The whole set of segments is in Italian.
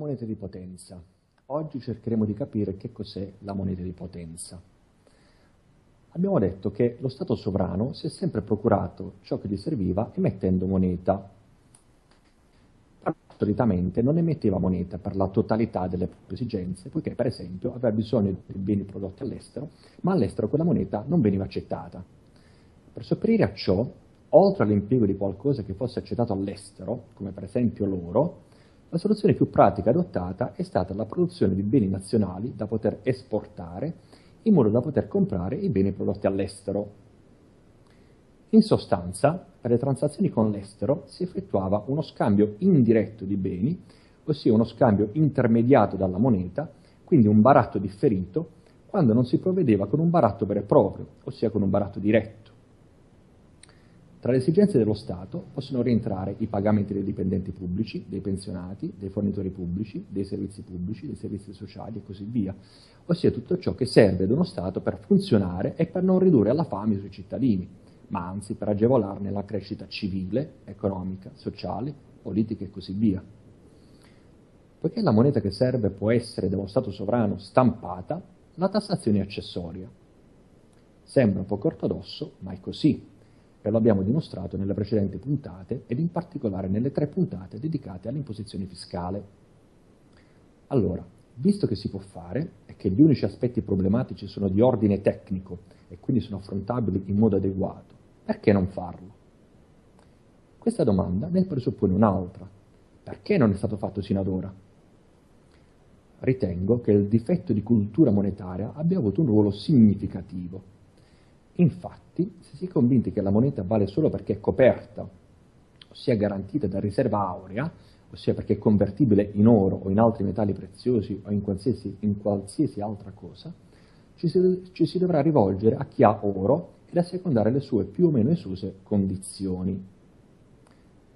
Moneta di potenza. Oggi cercheremo di capire che cos'è la moneta di potenza. Abbiamo detto che lo Stato sovrano si è sempre procurato ciò che gli serviva emettendo moneta. Solitamente non emetteva moneta per la totalità delle proprie esigenze, poiché per esempio aveva bisogno di beni prodotti all'estero, ma all'estero quella moneta non veniva accettata. Per sopperire a ciò, oltre all'impiego di qualcosa che fosse accettato all'estero, come per esempio l'oro, la soluzione più pratica adottata è stata la produzione di beni nazionali da poter esportare in modo da poter comprare i beni prodotti all'estero. In sostanza, per le transazioni con l'estero si effettuava uno scambio indiretto di beni, ossia uno scambio intermediato dalla moneta, quindi un baratto differito, quando non si provvedeva con un baratto vero e proprio, ossia con un baratto diretto. Tra le esigenze dello Stato possono rientrare i pagamenti dei dipendenti pubblici, dei pensionati, dei fornitori pubblici, dei servizi pubblici, dei servizi sociali e così via, ossia tutto ciò che serve ad uno Stato per funzionare e per non ridurre alla fame i suoi cittadini, ma anzi per agevolarne la crescita civile, economica, sociale, politica e così via. Poiché la moneta che serve può essere dello Stato sovrano stampata, la tassazione è accessoria. Sembra poco ortodosso, ma è così e lo abbiamo dimostrato nelle precedenti puntate ed in particolare nelle tre puntate dedicate all'imposizione fiscale. Allora, visto che si può fare e che gli unici aspetti problematici sono di ordine tecnico e quindi sono affrontabili in modo adeguato, perché non farlo? Questa domanda ne presuppone un'altra. Perché non è stato fatto sino ad ora? Ritengo che il difetto di cultura monetaria abbia avuto un ruolo significativo Infatti, se si è convinti che la moneta vale solo perché è coperta, ossia garantita da riserva aurea, ossia perché è convertibile in oro o in altri metalli preziosi o in qualsiasi, in qualsiasi altra cosa, ci si, ci si dovrà rivolgere a chi ha oro ed assecondare le sue più o meno esuse condizioni.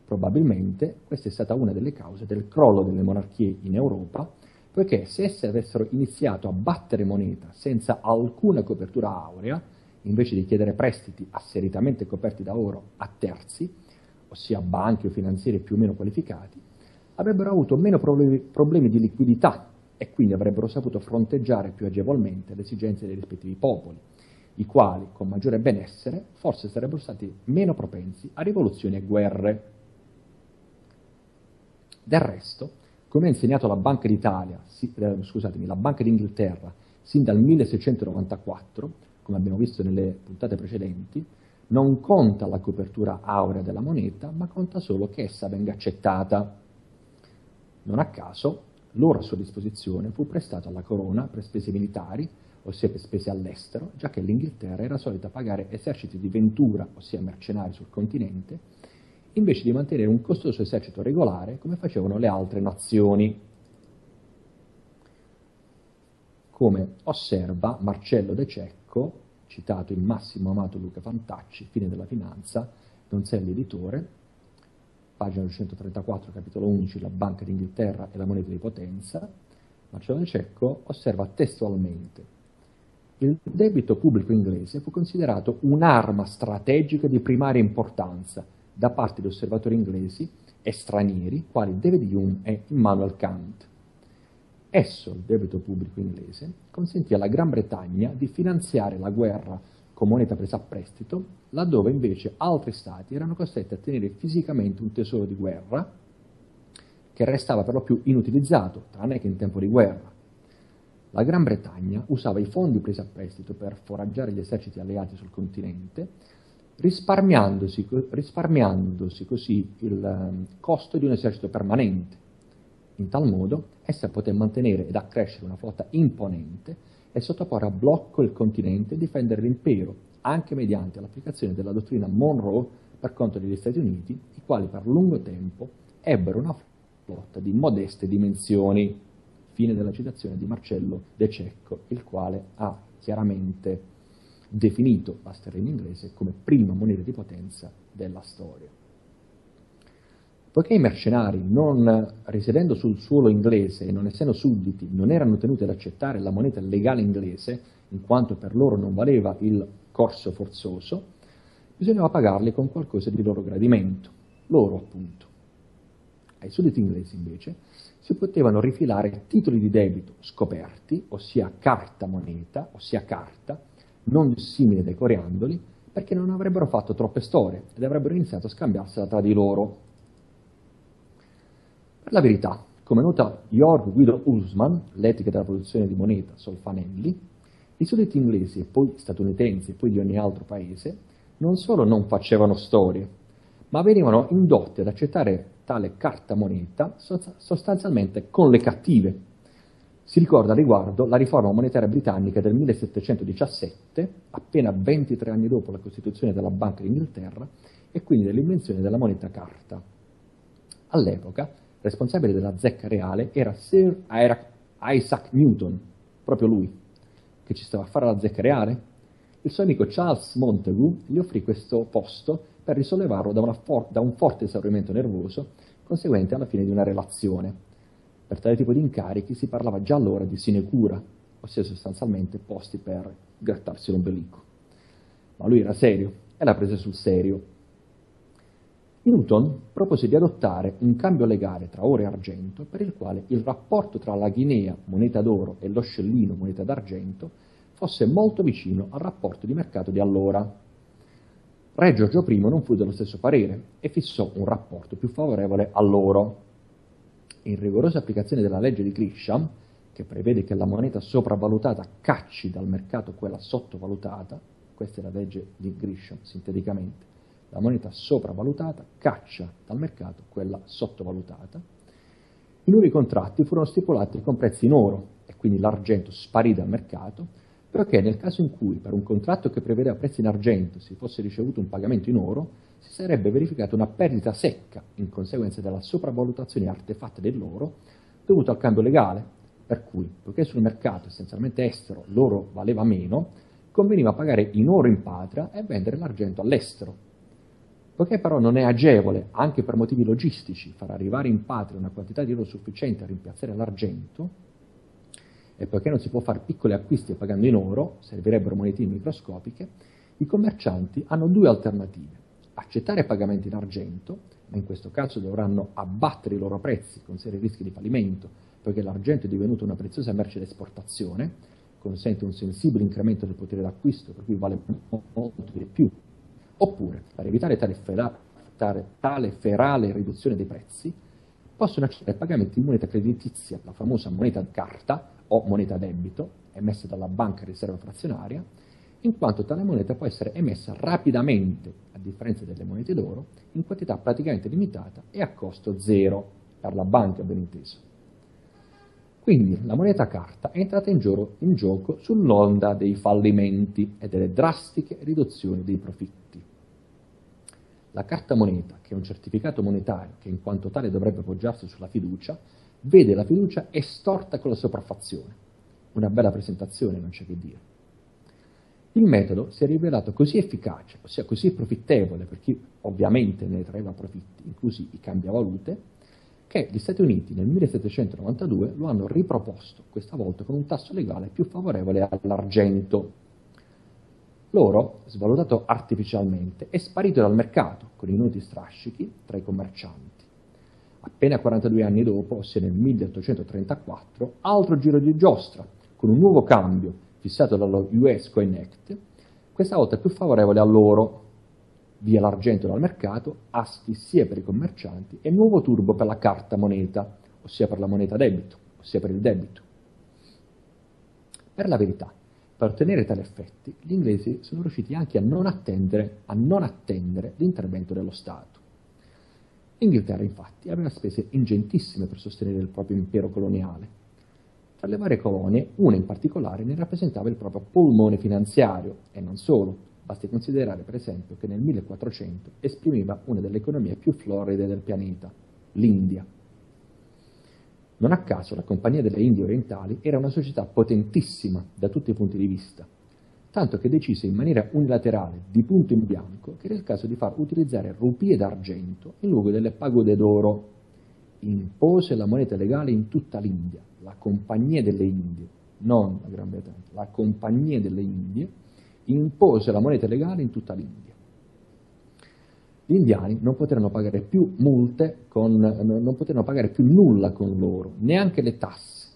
Probabilmente questa è stata una delle cause del crollo delle monarchie in Europa, poiché se esse avessero iniziato a battere moneta senza alcuna copertura aurea, invece di chiedere prestiti asseritamente coperti da oro a terzi, ossia banche o finanzieri più o meno qualificati, avrebbero avuto meno problemi, di liquidità e quindi avrebbero saputo fronteggiare più agevolmente le esigenze dei rispettivi popoli, i quali, con maggiore benessere, forse sarebbero stati meno propensi a rivoluzioni e guerre. Del resto, come ha insegnato la Banca d'Italia, eh, scusatemi, la Banca d'Inghilterra, sin dal 1694, come abbiamo visto nelle puntate precedenti, non conta la copertura aurea della moneta, ma conta solo che essa venga accettata. Non a caso, l'oro a sua disposizione fu prestato alla corona per spese militari, ossia per spese all'estero, già che l'Inghilterra era solita pagare eserciti di ventura, ossia mercenari sul continente, invece di mantenere un costoso esercito regolare come facevano le altre nazioni. Come osserva Marcello De Cecco, Ecco, citato il massimo amato Luca Fantacci, Fine della finanza, Donzelli editore, pagina 234, capitolo 11, la Banca d'Inghilterra e la moneta di potenza, Marcello Cecco osserva testualmente il debito pubblico inglese fu considerato un'arma strategica di primaria importanza da parte di osservatori inglesi e stranieri quali David Hume e Immanuel Kant. Esso, il debito pubblico inglese, consentì alla Gran Bretagna di finanziare la guerra con moneta presa a prestito, laddove invece altri stati erano costretti a tenere fisicamente un tesoro di guerra che restava per lo più inutilizzato, tranne che in tempo di guerra. La Gran Bretagna usava i fondi presi a prestito per foraggiare gli eserciti alleati sul continente, risparmiandosi, risparmiandosi così il ehm, costo di un esercito permanente in tal modo essa poté mantenere ed accrescere una flotta imponente e sottoporre a blocco il continente e difendere l'impero, anche mediante l'applicazione della dottrina Monroe per conto degli Stati Uniti, i quali per lungo tempo ebbero una flotta di modeste dimensioni. Fine della citazione di Marcello De Cecco, il quale ha chiaramente definito la sterlina inglese come prima moneta di potenza della storia. Poiché i mercenari, non risiedendo sul suolo inglese e non essendo sudditi, non erano tenuti ad accettare la moneta legale inglese, in quanto per loro non valeva il corso forzoso, bisognava pagarli con qualcosa di loro gradimento, loro appunto. Ai sudditi inglesi invece si potevano rifilare titoli di debito scoperti, ossia carta moneta, ossia carta, non simile dai coriandoli, perché non avrebbero fatto troppe storie ed avrebbero iniziato a scambiarsela tra di loro. La verità, come nota Jorg Guido Usman, l'etica della produzione di moneta Solfanelli, i suddetti inglesi e poi statunitensi e poi di ogni altro paese non solo non facevano storie, ma venivano indotti ad accettare tale carta moneta sostanzialmente con le cattive. Si ricorda a riguardo la riforma monetaria britannica del 1717, appena 23 anni dopo la costituzione della Banca d'Inghilterra e quindi dell'invenzione della moneta carta. All'epoca, responsabile della zecca reale era Sir Isaac Newton, proprio lui, che ci stava a fare la zecca reale. Il suo amico Charles Montagu gli offrì questo posto per risollevarlo da, for- da un forte esaurimento nervoso conseguente alla fine di una relazione. Per tale tipo di incarichi si parlava già allora di sinecura, ossia sostanzialmente posti per grattarsi l'ombelico. Ma lui era serio e l'ha presa sul serio. Newton propose di adottare un cambio legale tra oro e argento per il quale il rapporto tra la guinea, moneta d'oro, e lo scellino, moneta d'argento, fosse molto vicino al rapporto di mercato di allora. Re Giorgio I non fu dello stesso parere e fissò un rapporto più favorevole a loro. In rigorosa applicazione della legge di Grisham, che prevede che la moneta sopravvalutata cacci dal mercato quella sottovalutata, questa è la legge di Grisham sinteticamente, la moneta sopravvalutata caccia dal mercato quella sottovalutata. I nuovi contratti furono stipulati con prezzi in oro e quindi l'argento sparì dal mercato perché nel caso in cui per un contratto che prevedeva prezzi in argento si fosse ricevuto un pagamento in oro, si sarebbe verificata una perdita secca in conseguenza della sopravvalutazione artefatta dell'oro dovuta al cambio legale, per cui, poiché sul mercato essenzialmente estero l'oro valeva meno, conveniva pagare in oro in patria e vendere l'argento all'estero. Poiché però non è agevole, anche per motivi logistici, far arrivare in patria una quantità di oro sufficiente a rimpiazzare l'argento, e poiché non si può fare piccoli acquisti pagando in oro, servirebbero monetine microscopiche, i commercianti hanno due alternative. Accettare pagamenti in argento, ma in questo caso dovranno abbattere i loro prezzi con seri rischi di fallimento, poiché l'argento è divenuto una preziosa merce d'esportazione, consente un sensibile incremento del potere d'acquisto, per cui vale molto di più. Oppure, per evitare tale, fera, tale, ferale riduzione dei prezzi, possono accettare pagamenti in moneta creditizia, la famosa moneta carta, o moneta debito emessa dalla banca riserva frazionaria, in quanto tale moneta può essere emessa rapidamente, a differenza delle monete d'oro, in quantità praticamente limitata e a costo zero, per la banca ben inteso. Quindi la moneta carta è entrata in, gioco, in gioco sull'onda dei fallimenti e delle drastiche riduzioni dei profitti. La carta moneta, che è un certificato monetario che in quanto tale dovrebbe poggiarsi sulla fiducia, vede la fiducia estorta con la sopraffazione. Una bella presentazione, non c'è che dire. Il metodo si è rivelato così efficace, ossia così profittevole per chi ovviamente ne traeva profitti, inclusi i cambiavalute, che gli Stati Uniti nel 1792 lo hanno riproposto, questa volta con un tasso legale più favorevole all'argento. L'oro, svalutato artificialmente, è sparito dal mercato con i noti strascichi tra i commercianti appena 42 anni dopo, ossia nel 1834, altro giro di giostra, con un nuovo cambio fissato dallo US Coin Act, questa volta più favorevole a loro, via l'argento dal mercato, asti sia per i commercianti e nuovo turbo per la carta moneta, ossia per la moneta debito, ossia per il debito. Per la verità, per ottenere tali effetti, gli inglesi sono riusciti anche a non attendere, a non attendere l'intervento dello Stato. L'Inghilterra, infatti, aveva spese ingentissime per sostenere il proprio impero coloniale. Tra le varie colonie, una in particolare ne rappresentava il proprio polmone finanziario, e non solo. Basti considerare, per esempio, che nel 1400 esprimeva una delle economie più floride del pianeta, l'India. Non a caso la Compagnia delle Indie Orientali era una società potentissima da tutti i punti di vista, tanto che decise in maniera unilaterale, di punto in bianco, che era il caso di far utilizzare rupie d'argento in luogo delle pagode d'oro. Impose la moneta legale in tutta l'India, la Compagnia delle Indie, non la Gran Bretagna, la Compagnia delle Indie, impose la moneta legale in tutta l'India. Gli indiani non poterono pagare più multe, con, non poterono pagare più nulla con loro, neanche le tasse.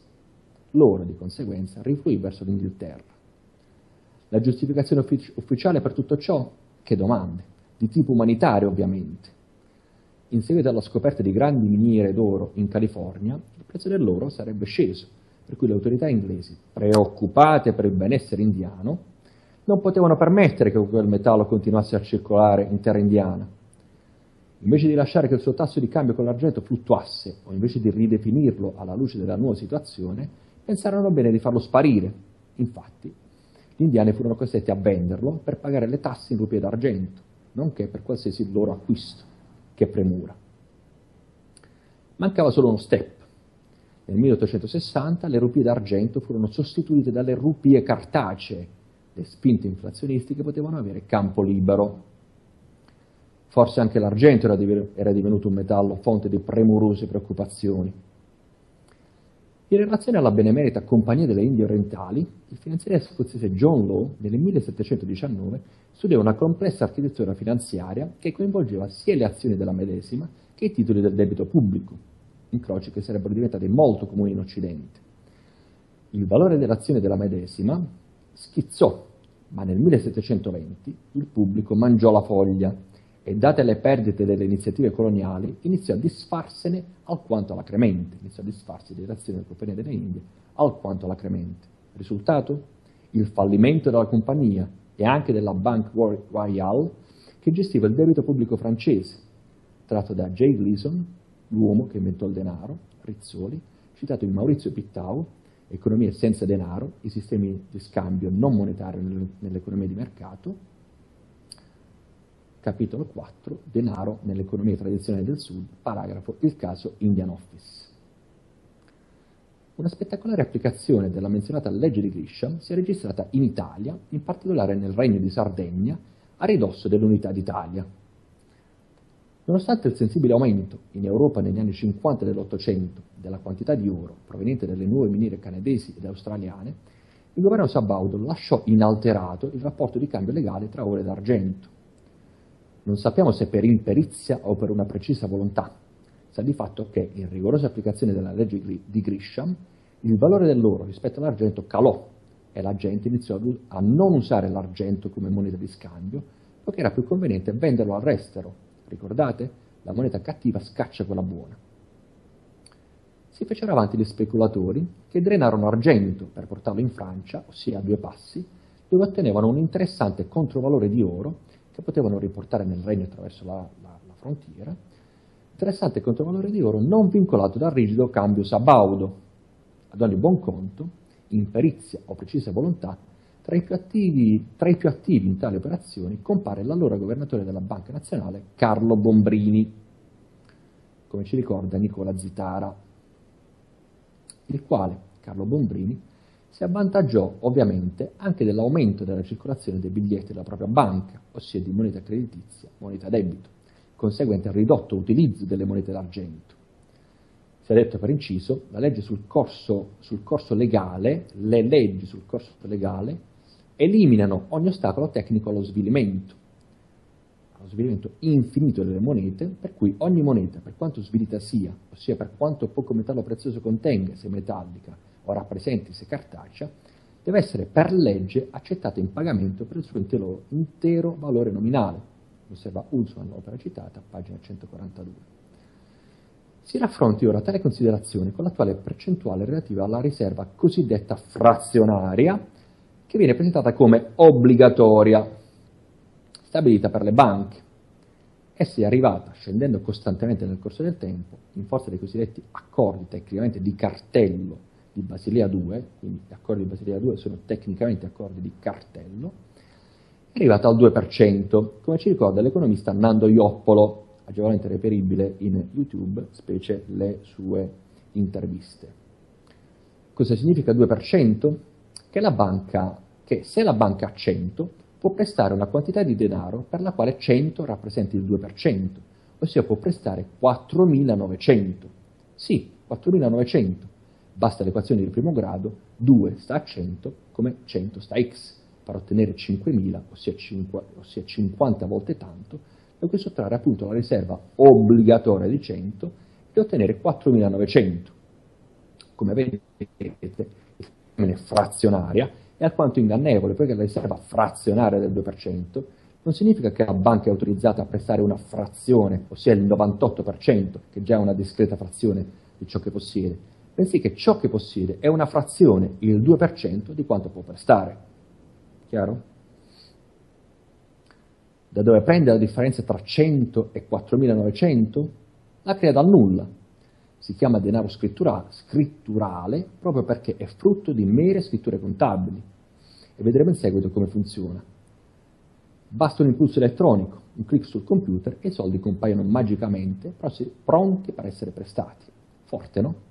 Loro, di conseguenza, rifluì verso l'Inghilterra. La giustificazione uffic- ufficiale per tutto ciò? Che domande? Di tipo umanitario, ovviamente. In seguito alla scoperta di grandi miniere d'oro in California, il prezzo dell'oro sarebbe sceso, per cui le autorità inglesi, preoccupate per il benessere indiano, non potevano permettere che quel metallo continuasse a circolare in terra indiana. Invece di lasciare che il suo tasso di cambio con l'argento fluttuasse, o invece di ridefinirlo alla luce della nuova situazione, pensarono bene di farlo sparire. Infatti, gli indiani furono costretti a venderlo per pagare le tasse in rupie d'argento, nonché per qualsiasi loro acquisto. Che premura. Mancava solo uno step. Nel 1860 le rupie d'argento furono sostituite dalle rupie cartacee. Le spinte inflazionistiche potevano avere campo libero. Forse anche l'argento era divenuto un metallo fonte di premurose preoccupazioni. In relazione alla benemerita Compagnia delle Indie Orientali, il finanziere scozzese John Law, nel 1719, studiò una complessa architettura finanziaria che coinvolgeva sia le azioni della medesima che i titoli del debito pubblico, incroci che sarebbero diventati molto comuni in Occidente. Il valore dell'azione della medesima schizzò, ma nel 1720 il pubblico mangiò la foglia e date le perdite delle iniziative coloniali, iniziò a disfarsene alquanto alacremente, iniziò a disfarsi delle azioni del Compagnia delle Indie alquanto alacremente. Risultato? Il fallimento della compagnia e anche della Banque Royale che gestiva il debito pubblico francese, tratto da J. Gleason, l'uomo che inventò il denaro, Rizzoli, citato in Maurizio Pittau, Economie senza denaro, i sistemi di scambio non monetario nell'economia di mercato, capitolo 4, denaro nell'economia tradizionale del Sud, paragrafo Il caso Indian Office. Una spettacolare applicazione della menzionata legge di Grisham si è registrata in Italia, in particolare nel Regno di Sardegna, a ridosso dell'unità d'Italia. Nonostante il sensibile aumento in Europa negli anni 50 dell'Ottocento della quantità di oro proveniente dalle nuove miniere canadesi ed australiane, il governo Sabaudo lasciò inalterato il rapporto di cambio legale tra oro ed argento, non sappiamo se per imperizia o per una precisa volontà. Sa di fatto che, in rigorosa applicazione della legge di Grisham, il valore dell'oro rispetto all'argento calò e la gente iniziò a non usare l'argento come moneta di scambio, poiché era più conveniente venderlo all'estero. Ricordate? La moneta cattiva scaccia quella buona. Si fecero avanti gli speculatori che drenarono argento per portarlo in Francia, ossia a due passi, dove ottenevano un interessante controvalore di oro che potevano riportare nel regno attraverso la, la, la frontiera, interessante controvalore di oro non vincolato dal rigido cambio sabaudo. Ad ogni buon conto, in perizia o precisa volontà, tra i, attivi, tra i più attivi in tali operazioni compare l'allora governatore della Banca Nazionale Carlo Bombrini, come ci ricorda Nicola Zitara, il quale, Carlo Bombrini, si avvantaggiò ovviamente anche dell'aumento della circolazione dei biglietti della propria banca, ossia di moneta creditizia, moneta debito, conseguente al ridotto utilizzo delle monete d'argento. Si è detto per inciso, la legge sul corso, sul corso legale, le leggi sul corso legale eliminano ogni ostacolo tecnico allo svilimento, allo svilimento infinito delle monete, per cui ogni moneta, per quanto svilita sia, ossia per quanto poco metallo prezioso contenga, se metallica, o rappresenti se cartacea, deve essere per legge accettata in pagamento per il suo intero, intero valore nominale. Osserva Ulsman, l'opera citata, pagina 142. Si raffronti ora tale considerazione con l'attuale percentuale relativa alla riserva cosiddetta frazionaria, che viene presentata come obbligatoria, stabilita per le banche. Essa è arrivata, scendendo costantemente nel corso del tempo, in forza dei cosiddetti accordi tecnicamente di cartello di Basilea 2, quindi gli accordi di Basilea 2 sono tecnicamente accordi di cartello, è arrivata al 2%, come ci ricorda l'economista Nando Ioppolo, agevolmente reperibile in YouTube, specie le sue interviste. Cosa significa 2%? Che, la banca, che se la banca ha 100 può prestare una quantità di denaro per la quale 100 rappresenta il 2%, ossia può prestare 4.900. Sì, 4.900 Basta l'equazione di primo grado, 2 sta a 100 come 100 sta a x. Per ottenere 5000, ossia, 5, ossia 50 volte tanto, qui sottrarre appunto la riserva obbligatoria di 100 e ottenere 4.900. Come vedete, il termine frazionaria è alquanto ingannevole, perché la riserva frazionaria del 2% non significa che la banca è autorizzata a prestare una frazione, ossia il 98%, che già è una discreta frazione di ciò che possiede, bensì che ciò che possiede è una frazione, il 2% di quanto può prestare. Chiaro? Da dove prende la differenza tra 100 e 4.900? La crea dal nulla. Si chiama denaro scritturale proprio perché è frutto di mere scritture contabili. E vedremo in seguito come funziona. Basta un impulso elettronico, un clic sul computer e i soldi compaiono magicamente, pronti per essere prestati. Forte, no?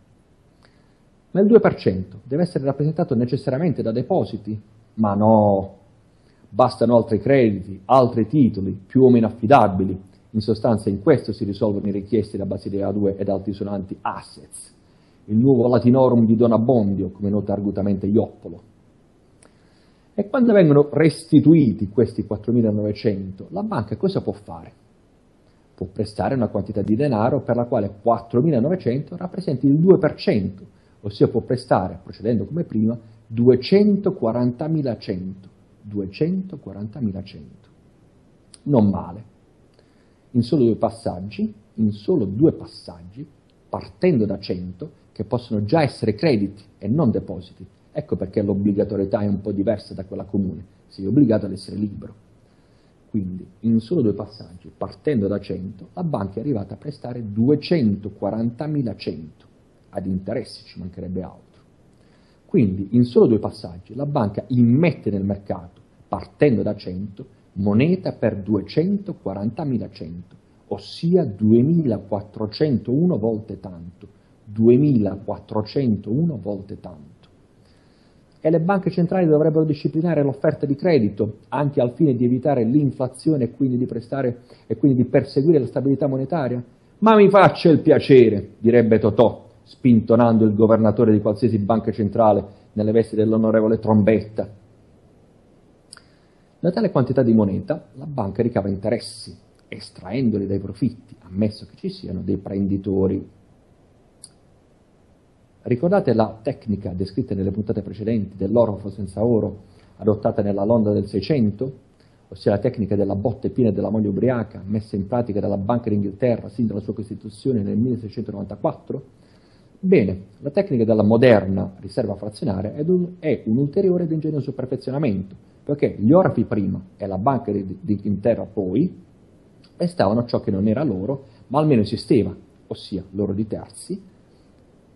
Ma il 2% deve essere rappresentato necessariamente da depositi? Ma no, bastano altri crediti, altri titoli, più o meno affidabili. In sostanza in questo si risolvono i richiesti da Basilea 2 ed altisonanti assets, il nuovo latinorum di Don Abbondio, come nota argutamente Ioppolo. E quando vengono restituiti questi 4.900, la banca cosa può fare? Può prestare una quantità di denaro per la quale 4.900 rappresenta il 2%, ossia può prestare, procedendo come prima, 240.100. 240.100. Non male. In solo due passaggi, in solo due passaggi, partendo da 100, che possono già essere crediti e non depositi, Ecco perché l'obbligatorietà è un po' diversa da quella comune, sei obbligato ad essere libero. Quindi, in solo due passaggi, partendo da 100, la banca è arrivata a prestare 240.100, ad interessi ci mancherebbe altro. Quindi, in solo due passaggi, la banca immette nel mercato, partendo da 100, moneta per 240.100, ossia 2.401 volte tanto, 2.401 volte tanto e le banche centrali dovrebbero disciplinare l'offerta di credito anche al fine di evitare l'inflazione e quindi di, prestare, e quindi di perseguire la stabilità monetaria? Ma mi faccia il piacere, direbbe Totò, spintonando il governatore di qualsiasi banca centrale nelle vesti dell'onorevole Trombetta. Da tale quantità di moneta la banca ricava interessi, estraendoli dai profitti, ammesso che ci siano dei prenditori Ricordate la tecnica descritta nelle puntate precedenti dell'orofo senza oro adottata nella Londra del Seicento, ossia la tecnica della botte piena della moglie ubriaca messa in pratica dalla Banca d'Inghilterra sin dalla sua costituzione nel 1694? Bene, la tecnica della moderna riserva frazionaria è un, è un ulteriore ed ingegnoso perfezionamento, poiché gli orafi prima e la Banca d'Inghilterra poi restavano ciò che non era loro, ma almeno esisteva, ossia l'oro di terzi,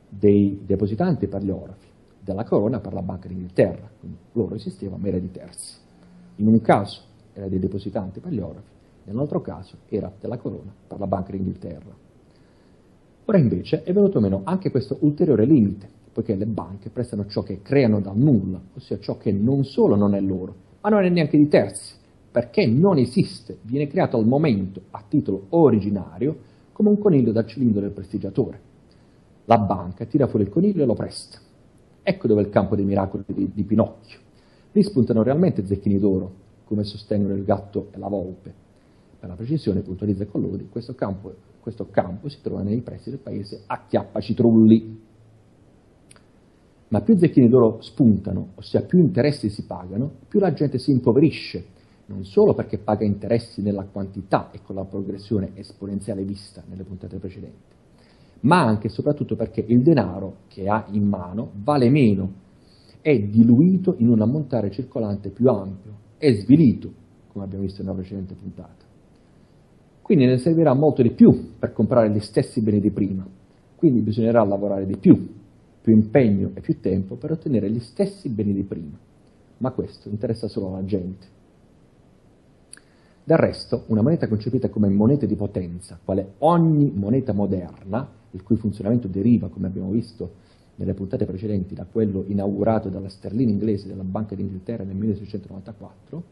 dei depositanti per gli orafi, della corona per la Banca d'Inghilterra, quindi loro esisteva ma era di terzi. In un caso era dei depositanti per gli orafi, nell'altro caso era della corona per la Banca d'Inghilterra. Ora invece è venuto meno anche questo ulteriore limite, poiché le banche prestano ciò che creano dal nulla, ossia ciò che non solo non è loro, ma non è neanche di terzi, perché non esiste, viene creato al momento a titolo originario come un coniglio dal cilindro del prestigiatore la banca tira fuori il coniglio e lo presta. Ecco dove è il campo dei miracoli di, di Pinocchio. Lì spuntano realmente zecchini d'oro, come sostengono il gatto e la volpe. Per la precisione, puntualizza Collodi, questo campo, questo campo si trova nei pressi del paese a Chiappacitrulli. Ma più zecchini d'oro spuntano, ossia più interessi si pagano, più la gente si impoverisce, non solo perché paga interessi nella quantità e con la progressione esponenziale vista nelle puntate precedenti, ma anche e soprattutto perché il denaro che ha in mano vale meno, è diluito in un ammontare circolante più ampio, è svilito, come abbiamo visto nella precedente puntata. Quindi ne servirà molto di più per comprare gli stessi beni di prima, quindi bisognerà lavorare di più, più impegno e più tempo per ottenere gli stessi beni di prima, ma questo interessa solo alla gente. Del resto, una moneta concepita come moneta di potenza, quale ogni moneta moderna, il cui funzionamento deriva, come abbiamo visto nelle puntate precedenti, da quello inaugurato dalla sterlina inglese della Banca d'Inghilterra nel 1694,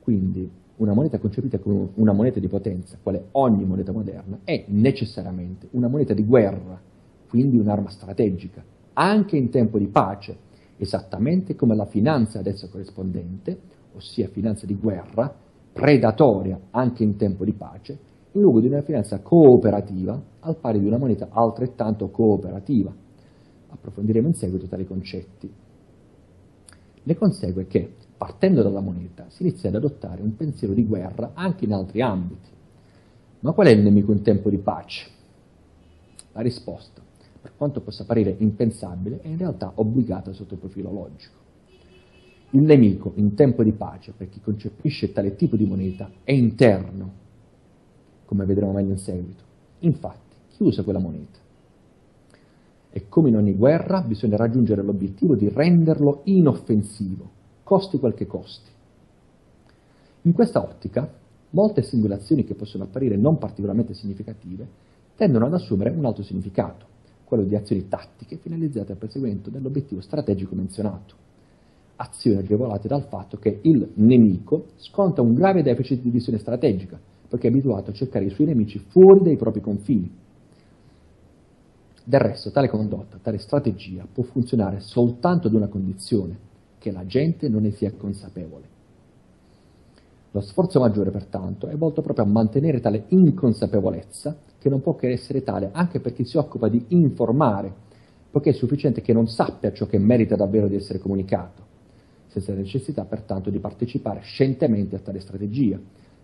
quindi una moneta concepita come una moneta di potenza, quale ogni moneta moderna, è necessariamente una moneta di guerra, quindi un'arma strategica, anche in tempo di pace, esattamente come la finanza ad essa corrispondente, ossia finanza di guerra, predatoria anche in tempo di pace, in luogo di una finanza cooperativa al pari di una moneta altrettanto cooperativa. Approfondiremo in seguito tali concetti. Ne consegue che, partendo dalla moneta, si inizia ad adottare un pensiero di guerra anche in altri ambiti. Ma qual è il nemico in tempo di pace? La risposta, per quanto possa apparire impensabile, è in realtà obbligata sotto il profilo logico. Il nemico in tempo di pace, per chi concepisce tale tipo di moneta, è interno, come vedremo meglio in seguito. Infatti, chi usa quella moneta? E come in ogni guerra bisogna raggiungere l'obiettivo di renderlo inoffensivo, costi quel che costi. In questa ottica, molte singolazioni che possono apparire non particolarmente significative tendono ad assumere un altro significato, quello di azioni tattiche finalizzate al perseguimento dell'obiettivo strategico menzionato. Azioni agevolate dal fatto che il nemico sconta un grave deficit di visione strategica, perché è abituato a cercare i suoi nemici fuori dai propri confini. Del resto, tale condotta, tale strategia può funzionare soltanto ad una condizione, che la gente non ne sia consapevole. Lo sforzo maggiore, pertanto, è volto proprio a mantenere tale inconsapevolezza, che non può che essere tale anche per chi si occupa di informare, poiché è sufficiente che non sappia ciò che merita davvero di essere comunicato, senza necessità pertanto di partecipare scientemente a tale strategia,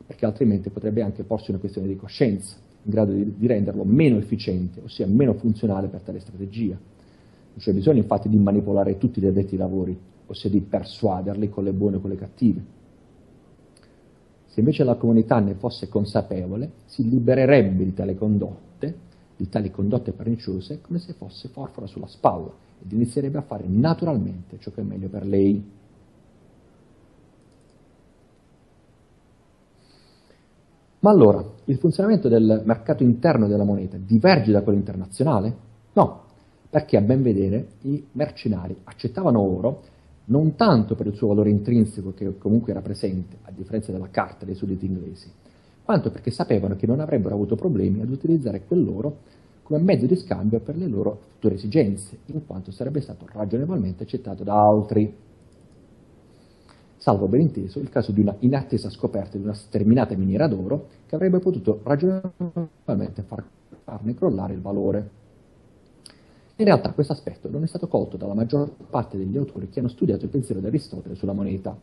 perché altrimenti potrebbe anche porsi una questione di coscienza, in grado di, di renderlo meno efficiente, ossia meno funzionale per tale strategia. Non c'è bisogno infatti di manipolare tutti gli addetti ai lavori, ossia di persuaderli con le buone o con le cattive se invece la comunità ne fosse consapevole, si libererebbe di tali condotte, di tali condotte perniciose, come se fosse forfora sulla spalla ed inizierebbe a fare naturalmente ciò che è meglio per lei. Ma allora, il funzionamento del mercato interno della moneta diverge da quello internazionale? No, perché a ben vedere i mercenari accettavano oro non tanto per il suo valore intrinseco che comunque era presente, a differenza della carta dei sudditi inglesi, quanto perché sapevano che non avrebbero avuto problemi ad utilizzare quell'oro come mezzo di scambio per le loro future esigenze, in quanto sarebbe stato ragionevolmente accettato da altri. Salvo ben inteso il caso di una inattesa scoperta di una sterminata miniera d'oro che avrebbe potuto ragionevolmente far, farne crollare il valore. In realtà questo aspetto non è stato colto dalla maggior parte degli autori che hanno studiato il pensiero di Aristotele sulla moneta.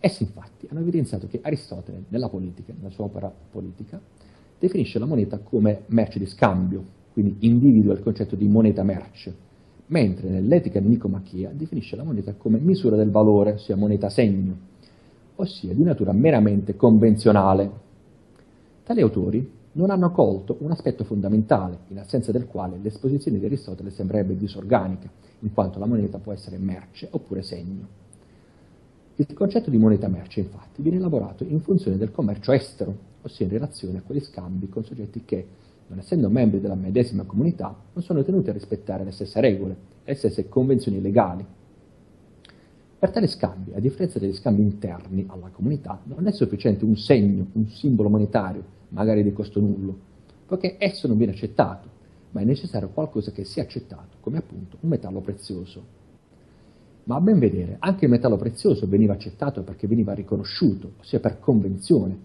Essi infatti hanno evidenziato che Aristotele, nella politica, nella sua opera politica, definisce la moneta come merce di scambio, quindi individua il concetto di moneta merce, mentre nell'etica di Nicomachia definisce la moneta come misura del valore, ossia moneta segno, ossia di natura meramente convenzionale. Tali autori non hanno colto un aspetto fondamentale, in assenza del quale l'esposizione di Aristotele sembrerebbe disorganica, in quanto la moneta può essere merce oppure segno. Il concetto di moneta merce, infatti, viene elaborato in funzione del commercio estero, ossia in relazione a quegli scambi con soggetti che, non essendo membri della medesima comunità, non sono tenuti a rispettare le stesse regole le stesse convenzioni legali. Per tali scambi, a differenza degli scambi interni alla comunità, non è sufficiente un segno, un simbolo monetario, magari di costo nullo, poiché esso non viene accettato, ma è necessario qualcosa che sia accettato, come appunto un metallo prezioso. Ma a ben vedere, anche il metallo prezioso veniva accettato perché veniva riconosciuto, ossia per convenzione,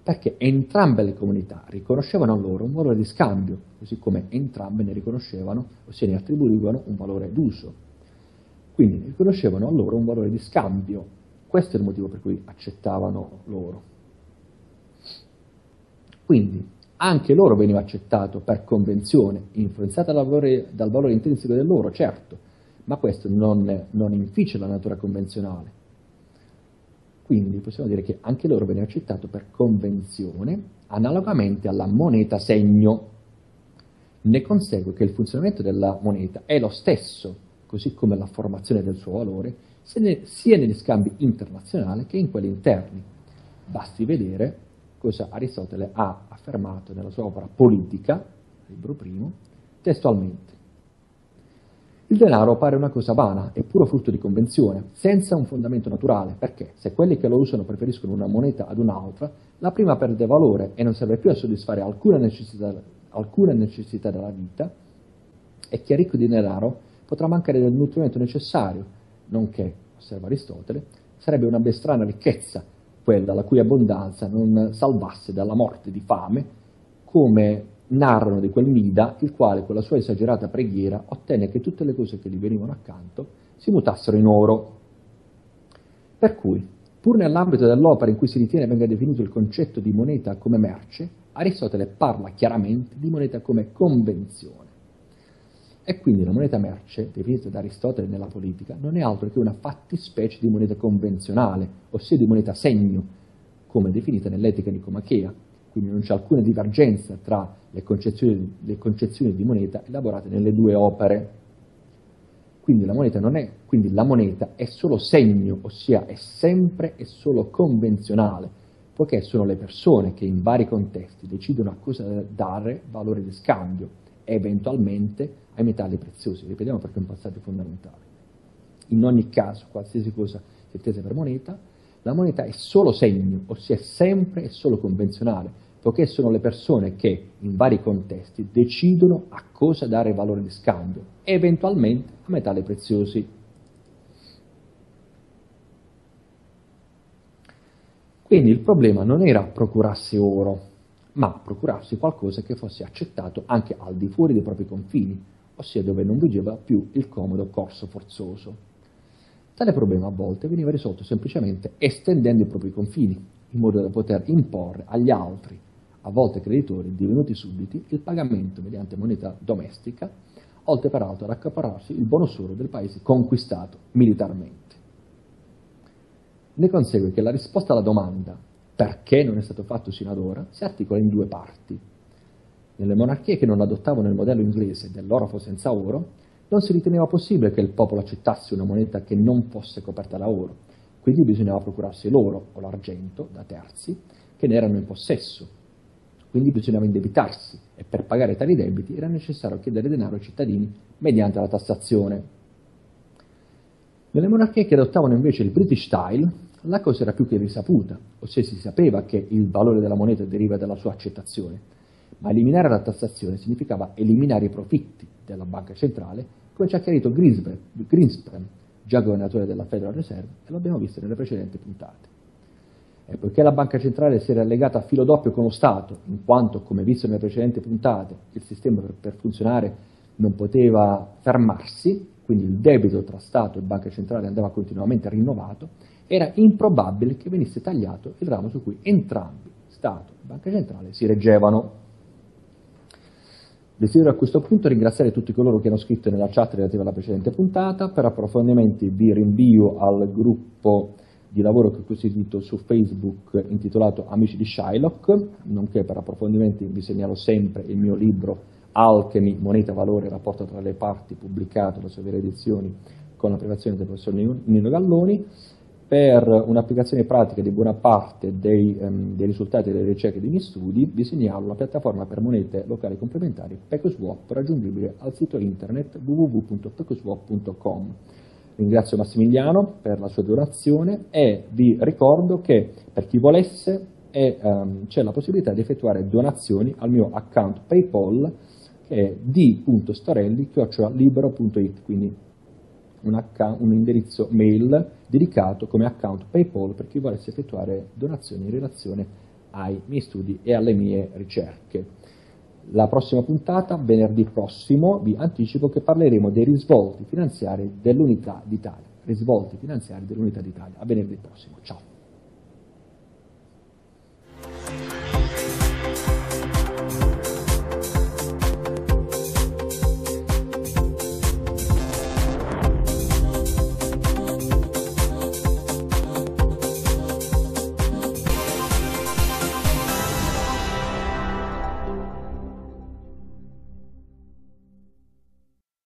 perché entrambe le comunità riconoscevano a loro un valore di scambio, così come entrambe ne riconoscevano, ossia ne attribuivano un valore d'uso. Quindi riconoscevano a loro un valore di scambio. Questo è il motivo per cui accettavano loro. Quindi anche loro veniva accettato per convenzione, influenzata dal valore, dal valore intrinseco dell'oro, certo, ma questo non, non inficia la natura convenzionale. Quindi possiamo dire che anche loro veniva accettato per convenzione, analogamente alla moneta segno. Ne consegue che il funzionamento della moneta è lo stesso, così come la formazione del suo valore, sia negli scambi internazionali che in quelli interni. Basti vedere cosa Aristotele ha affermato nella sua opera Politica, libro primo, testualmente. Il denaro pare una cosa vana e puro frutto di convenzione, senza un fondamento naturale, perché se quelli che lo usano preferiscono una moneta ad un'altra, la prima perde valore e non serve più a soddisfare alcuna necessità, alcuna necessità della vita, e chi è ricco di denaro potrà mancare del nutrimento necessario, nonché, osserva Aristotele, sarebbe una ben strana ricchezza quella la cui abbondanza non salvasse dalla morte di fame, come narrano di quel Mida, il quale con la sua esagerata preghiera ottenne che tutte le cose che gli venivano accanto si mutassero in oro. Per cui, pur nell'ambito dell'opera in cui si ritiene venga definito il concetto di moneta come merce, Aristotele parla chiaramente di moneta come convenzione. E quindi la moneta merce, definita da Aristotele nella politica, non è altro che una fattispecie di moneta convenzionale, ossia di moneta segno, come definita nell'etica nicomachea. Quindi non c'è alcuna divergenza tra le concezioni, le concezioni di moneta elaborate nelle due opere. Quindi la, moneta è, quindi la moneta è solo segno, ossia è sempre e solo convenzionale, poiché sono le persone che in vari contesti decidono a cosa dare valore di scambio eventualmente ai metalli preziosi. Ripetiamo perché è un passaggio fondamentale. In ogni caso, qualsiasi cosa si intese per moneta, la moneta è solo segno, ossia è sempre e solo convenzionale, poiché sono le persone che in vari contesti decidono a cosa dare valore di scambio, eventualmente a metalli preziosi. Quindi il problema non era procurarsi oro, ma procurarsi qualcosa che fosse accettato anche al di fuori dei propri confini, ossia dove non vigeva più il comodo corso forzoso. Tale problema a volte veniva risolto semplicemente estendendo i propri confini, in modo da poter imporre agli altri, a volte creditori divenuti sudditi, il pagamento mediante moneta domestica, oltre peraltro ad accaparrarsi il bonus oro del paese conquistato militarmente. Ne consegue che la risposta alla domanda perché non è stato fatto sino ad ora, si articola in due parti. Nelle monarchie che non adottavano il modello inglese dell'orafo senza oro, non si riteneva possibile che il popolo accettasse una moneta che non fosse coperta da oro, quindi bisognava procurarsi l'oro o l'argento da terzi che ne erano in possesso. Quindi bisognava indebitarsi e per pagare tali debiti era necessario chiedere denaro ai cittadini mediante la tassazione. Nelle monarchie che adottavano invece il British style, la cosa era più che risaputa, ossia si sapeva che il valore della moneta deriva dalla sua accettazione, ma eliminare la tassazione significava eliminare i profitti della banca centrale, come ci ha chiarito Greenspan, già governatore della Federal Reserve, e lo abbiamo visto nelle precedenti puntate. E poiché la banca centrale si era legata a filo doppio con lo Stato, in quanto, come visto nelle precedenti puntate, il sistema per, per funzionare non poteva fermarsi, quindi il debito tra Stato e banca centrale andava continuamente rinnovato, era improbabile che venisse tagliato il ramo su cui entrambi, Stato e Banca Centrale, si reggevano. Desidero a questo punto ringraziare tutti coloro che hanno scritto nella chat relativa alla precedente puntata. Per approfondimenti vi rinvio al gruppo di lavoro che ho costituito su Facebook intitolato Amici di Shylock, nonché per approfondimenti vi segnalo sempre il mio libro Alchemy, Moneta, Valore, Rapporto tra le parti, pubblicato da Severe Edizioni con la privazione del professor Nino Galloni per un'applicazione pratica di buona parte dei, um, dei, risultati delle ricerche dei miei studi, vi segnalo la piattaforma per monete locali complementari PecoSwap raggiungibile al sito internet www.pecoswap.com. Ringrazio Massimiliano per la sua donazione e vi ricordo che per chi volesse um, c'è la possibilità di effettuare donazioni al mio account PayPal che è d.storelli.libero.it, quindi un, un indirizzo mail dedicato come account PayPal per chi volesse effettuare donazioni in relazione ai miei studi e alle mie ricerche. La prossima puntata, venerdì prossimo, vi anticipo che parleremo dei risvolti finanziari dell'unità d'Italia. Risvolti finanziari dell'unità d'Italia. A venerdì prossimo. Ciao.